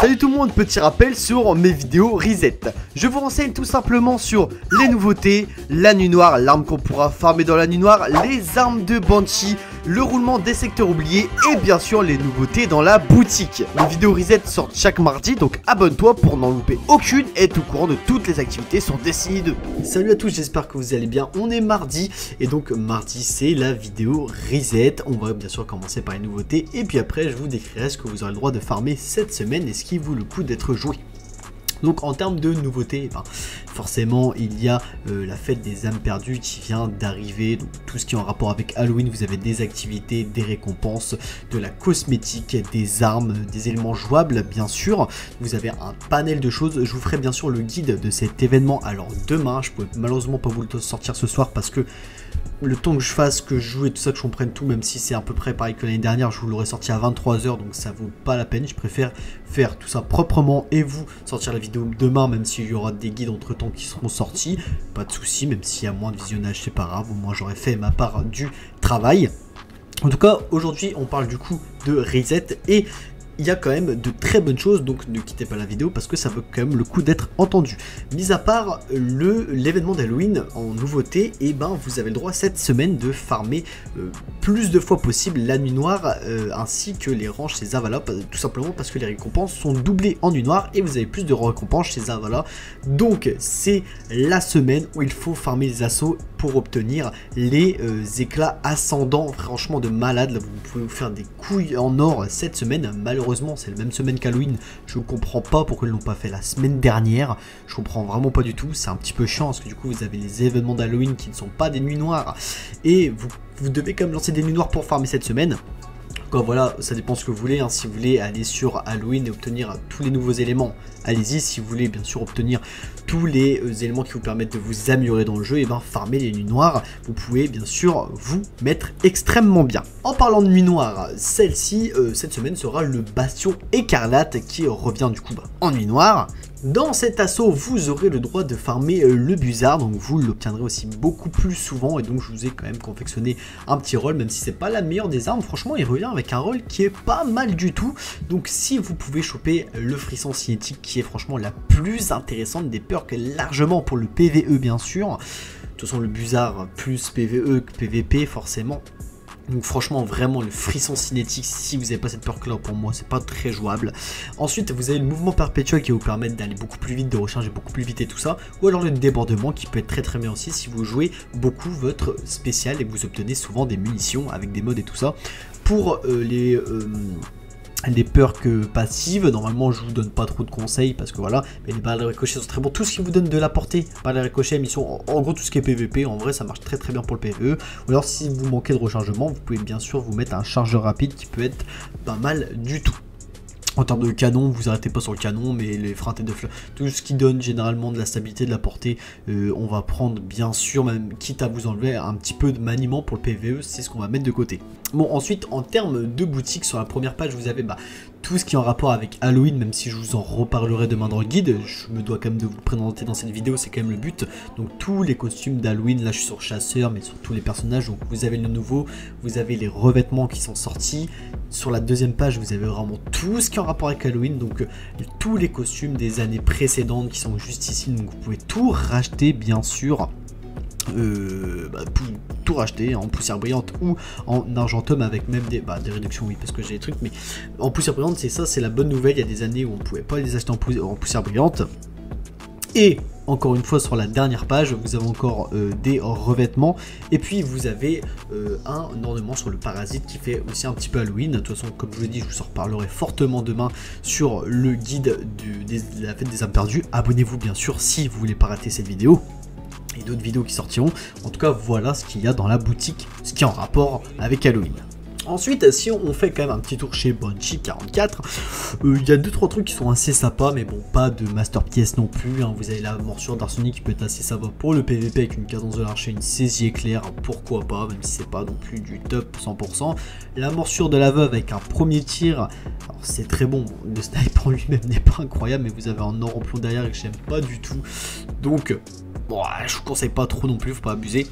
Salut tout le monde, petit rappel sur mes vidéos reset. Je vous renseigne tout simplement sur les nouveautés, la nuit noire, l'arme qu'on pourra farmer dans la nuit noire, les armes de Banshee, le roulement des secteurs oubliés et bien sûr les nouveautés dans la boutique. Les vidéos reset sortent chaque mardi donc abonne-toi pour n'en louper aucune et être au courant de toutes les activités sur Destiny 2. Salut à tous, j'espère que vous allez bien. On est mardi et donc mardi c'est la vidéo reset. On va bien sûr commencer par les nouveautés et puis après je vous décrirai ce que vous aurez le droit de farmer cette semaine et ce qui vaut le coup d'être joué. Donc en termes de nouveautés, ben, forcément il y a euh, la fête des âmes perdues qui vient d'arriver. Donc tout ce qui est en rapport avec Halloween, vous avez des activités, des récompenses, de la cosmétique, des armes, des éléments jouables bien sûr. Vous avez un panel de choses. Je vous ferai bien sûr le guide de cet événement. Alors demain, je peux malheureusement pas vous le sortir ce soir parce que le temps que je fasse, que je joue et tout ça, que je comprenne tout, même si c'est à peu près pareil que l'année dernière, je vous l'aurais sorti à 23h, donc ça vaut pas la peine. Je préfère faire tout ça proprement et vous sortir la vidéo demain, même s'il y aura des guides entre temps qui seront sortis. Pas de souci, même s'il y a moins de visionnage, c'est pas grave. Au moins, j'aurais fait ma part du travail. En tout cas, aujourd'hui, on parle du coup de reset et il y a quand même de très bonnes choses, donc ne quittez pas la vidéo parce que ça vaut quand même le coup d'être entendu. Mis à part l'événement d'Halloween en nouveauté, et eh ben vous avez le droit cette semaine de farmer euh, plus de fois possible la nuit noire euh, ainsi que les rangs chez Zavala, tout simplement parce que les récompenses sont doublées en nuit noire et vous avez plus de récompenses chez Zavala. Donc c'est la semaine où il faut farmer les assauts pour obtenir les euh, éclats ascendants, franchement de malade. vous pouvez vous faire des couilles en or cette semaine. Malheureusement, c'est la même semaine qu'Halloween. Je ne comprends pas pourquoi ils l'ont pas fait la semaine dernière. Je comprends vraiment pas du tout. C'est un petit peu chiant parce que du coup, vous avez les événements d'Halloween qui ne sont pas des nuits noires et vous, vous devez quand même lancer des nuits noires pour farmer cette semaine voilà, ça dépend ce que vous voulez. Hein. Si vous voulez aller sur Halloween et obtenir tous les nouveaux éléments, allez-y. Si vous voulez bien sûr obtenir tous les euh, éléments qui vous permettent de vous améliorer dans le jeu, et bien farmer les nuits noires, vous pouvez bien sûr vous mettre extrêmement bien. En parlant de nuit noire, celle-ci, euh, cette semaine, sera le Bastion Écarlate qui revient du coup bah, en nuit noire. Dans cet assaut, vous aurez le droit de farmer euh, le Buzard, donc vous l'obtiendrez aussi beaucoup plus souvent, et donc je vous ai quand même confectionné un petit rôle, même si c'est pas la meilleure des armes, franchement il revient avec un rôle qui est pas mal du tout, donc si vous pouvez choper le frisson cinétique qui est franchement la plus intéressante des perks, largement pour le PVE bien sûr, de toute façon le Buzard plus PVE que PVP forcément, donc franchement, vraiment, le frisson cinétique, si vous n'avez pas cette perk là, pour moi, c'est pas très jouable. Ensuite, vous avez le mouvement perpétuel qui vous permettre d'aller beaucoup plus vite, de recharger beaucoup plus vite et tout ça. Ou alors le débordement qui peut être très très bien aussi si vous jouez beaucoup votre spécial et vous obtenez souvent des munitions avec des modes et tout ça. Pour euh, les... Euh, des perks passives, normalement je vous donne pas trop de conseils parce que voilà, mais les balles de ricochet sont très bons, tout ce qui vous donne de la portée, balles de ricochet, mission, en, gros tout ce qui est PVP, en vrai ça marche très très bien pour le PVE, ou alors si vous manquez de rechargement, vous pouvez bien sûr vous mettre un chargeur rapide qui peut être pas mal du tout. En termes de canon, vous arrêtez pas sur le canon, mais les freins de fleurs, tout ce qui donne généralement de la stabilité, de la portée, euh, on va prendre bien sûr, même quitte à vous enlever un petit peu de maniement pour le PVE, c'est ce qu'on va mettre de côté. Bon, ensuite, en termes de boutique, sur la première page, vous avez bah, tout ce qui est en rapport avec Halloween, même si je vous en reparlerai demain dans le guide, je me dois quand même de vous présenter dans cette vidéo, c'est quand même le but. Donc tous les costumes d'Halloween, là je suis sur chasseur, mais sur tous les personnages, donc vous avez le nouveau, vous avez les revêtements qui sont sortis. Sur la deuxième page, vous avez vraiment tout ce qui est en rapport avec Halloween, donc euh, tous les costumes des années précédentes qui sont juste ici, donc vous pouvez tout racheter bien sûr. Euh, bah, tout racheter en poussière brillante ou en argentum avec même des, bah, des réductions oui parce que j'ai des trucs mais en poussière brillante c'est ça c'est la bonne nouvelle. Il y a des années où on pouvait pas les acheter en, poussière brillante. Et encore une fois sur la dernière page vous avez encore euh, des revêtements. Et puis vous avez euh, un ornement sur le parasite qui fait aussi un petit peu Halloween. De toute façon comme je vous l'ai dit je vous en reparlerai fortement demain sur le guide de la fête des âmes perdues. Abonnez-vous bien sûr si vous voulez pas rater cette vidéo et d'autres vidéos qui sortiront. En tout cas, voilà ce qu'il y a dans la boutique, ce qui est en rapport avec Halloween. Ensuite, si on fait quand même un petit tour chez Banshee 44, euh, il y a 2-3 trucs qui sont assez sympas, mais bon, pas de masterpiece non plus. Hein. Vous avez la morsure d'Arsenic qui peut être assez sympa pour le PVP avec une cadence de l'archer, une saisie éclair, pourquoi pas, même si c'est pas non plus du top 100%. La morsure de la veuve avec un premier tir, c'est très bon, le sniper en lui-même n'est pas incroyable, mais vous avez un or en plomb derrière que j'aime pas du tout. Donc, bon, je vous conseille pas trop non plus, faut pas abuser.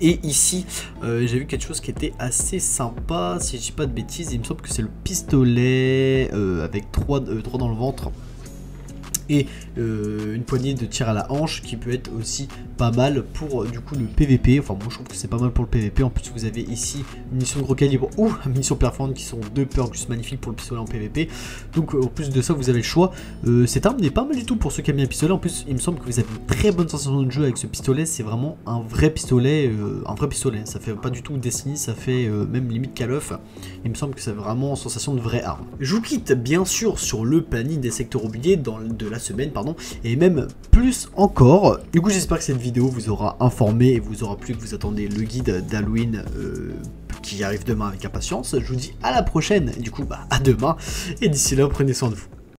Et ici, euh, j'ai vu quelque chose qui était assez sympa, si je dis pas de bêtises, il me semble que c'est le pistolet euh, avec 3, dans le ventre et une poignée de tir à la hanche qui peut être aussi pas mal pour du coup le PVP. Enfin, moi je trouve que c'est pas mal pour le PVP. En plus, vous avez ici une mission de gros calibre ou une mission performante qui sont deux plus magnifiques pour le pistolet en PVP. Donc, en plus de ça, vous avez le choix. cette arme n'est pas mal du tout pour ceux qui aiment bien le pistolet. En plus, il me semble que vous avez une très bonne sensation de jeu avec ce pistolet. C'est vraiment un vrai pistolet, un vrai pistolet. Ça fait pas du tout Destiny, ça fait même limite Call of. Il me semble que c'est vraiment sensation de vraie arme. Je vous quitte bien sûr sur le planning des secteurs oubliés dans, de semaine, pardon, et même plus encore. Du coup, j'espère que cette vidéo vous aura informé et vous aura plu que vous attendez le guide d'Halloween euh, qui arrive demain avec impatience. Je vous dis à la prochaine, du coup, bah, à demain, et d'ici là, prenez soin de vous.